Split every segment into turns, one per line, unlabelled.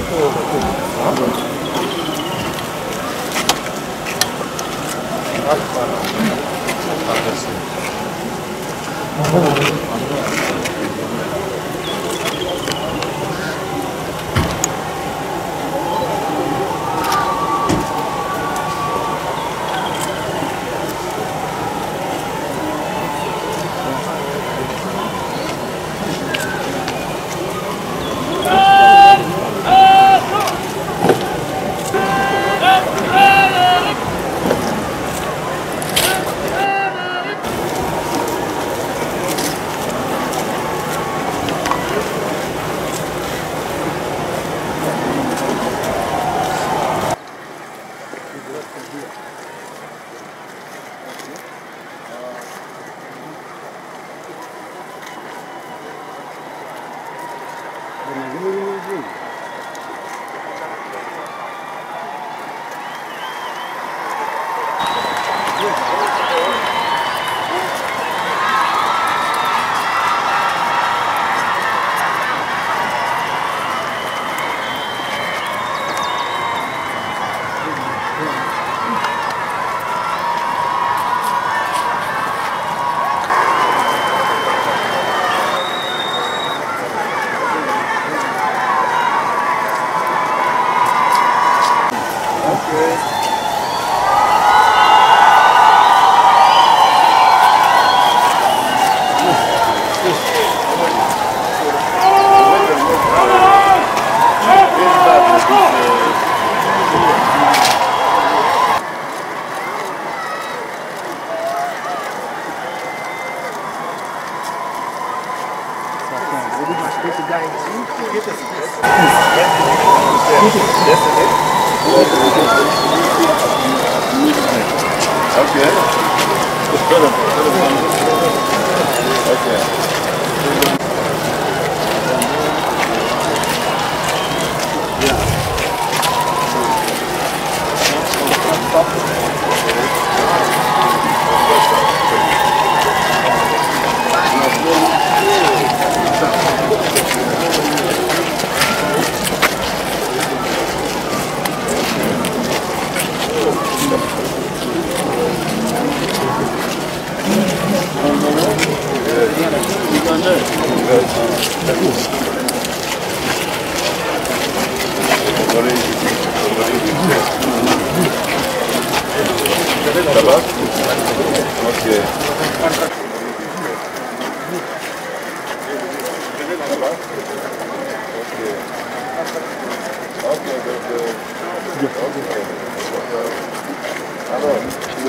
do povo. Ça va Ok. Ça va Ok. Ok, donc, euh, ok.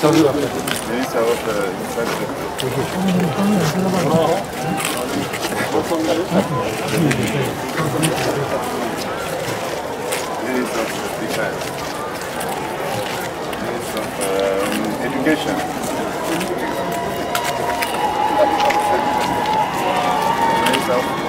There is a lot of defense. There is education.
There is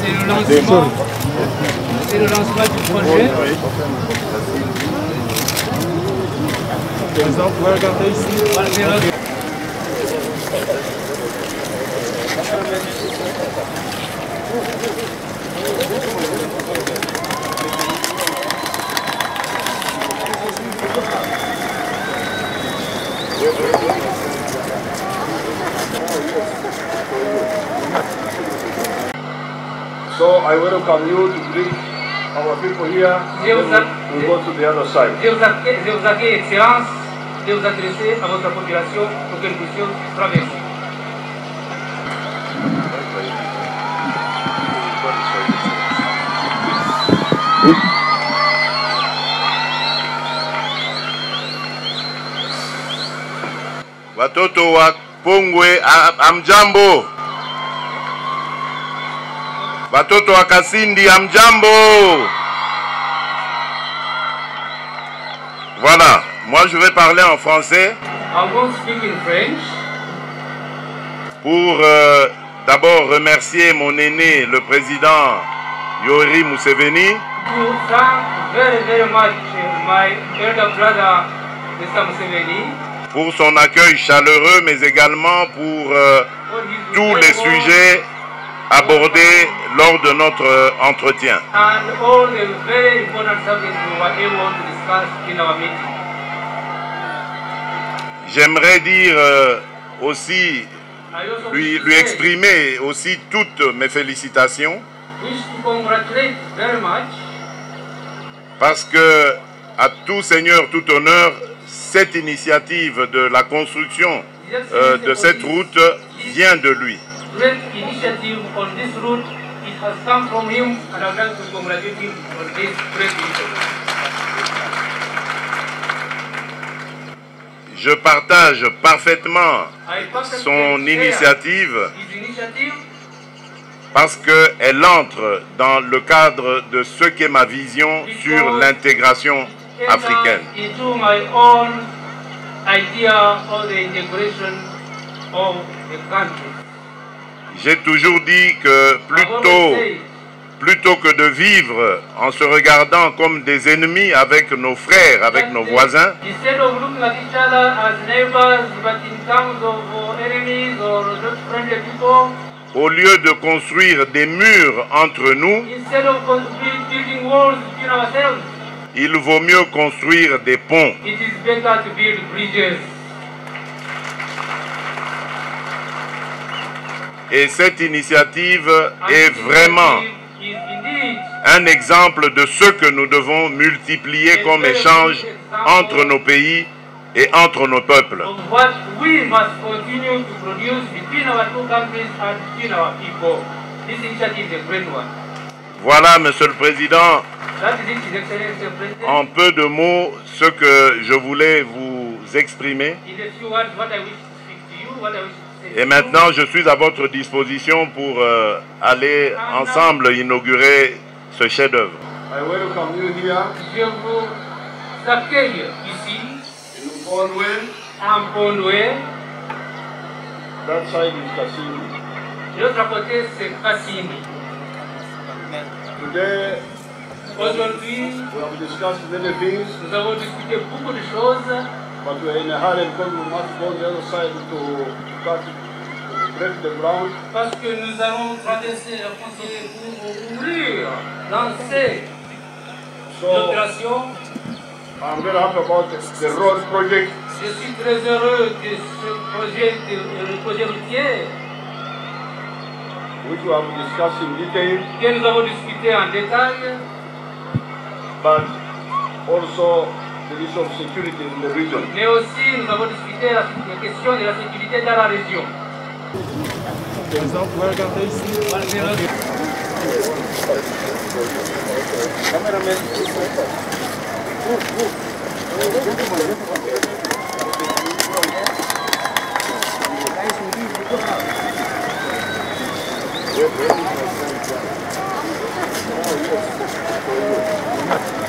C'est le lancement. C'est le lancement du
regardez ici.
Malgré le-
So I welcome you to bring our people here.
Je vous
Then
a-
we go to the other side.
Je vous accueille, je vous accueille, Excellence, de vous adresser à votre population pour que nous puissions traverser.
Watoto wa Pongwe amjambo. Watoto wa Kasindi amjambo. Voilà, moi je vais parler en français pour euh, d'abord remercier mon aîné, le président Yori Museveni,
very, very much my elder brother, Mr. Museveni,
pour son accueil chaleureux, mais également pour euh, tous les sujets abordés lors de notre euh, entretien. J'aimerais dire euh, aussi, lui, lui exprimer aussi toutes mes félicitations parce que, à tout seigneur, tout honneur, cette initiative de la construction euh, de cette route vient de lui. Je partage parfaitement son initiative parce qu'elle entre dans le cadre de ce qu'est ma vision sur l'intégration africaine.
enters into my own idea of the integration of the country.
J'ai toujours dit que plutôt, plutôt que de vivre en se regardant comme des ennemis avec nos frères, avec nos voisins, au lieu de construire des murs entre nous, il vaut mieux construire des ponts.
it is better to build bridges.
Et cette initiative
And
est vraiment un exemple de ce que nous devons multiplier comme échange entre nos pays et entre nos peuples. Voilà, Monsieur le Président, En peu de mots, ce que je voulais vous exprimer. Et
you.
maintenant, je suis à votre disposition pour euh, aller ensemble inaugurer ce chef-d'œuvre.
I welcome you here
Je vous accueille ici, l'autre côté, c'est Cassini. Aujourd'hui, nous avons discuté beaucoup de choses, parce que nous allons traverser la frontière pour ouvrir, lancer l'opération.
I'm very happy about the road project.
Je suis très heureux de ce projet, de, le projet routier
which we have discussed in detail,
que nous avons discuté en détail,
but also the issue of security in the region.
Aussi, nous avons discuté la, question de la sécurité dans la région. Thank you.
coisas.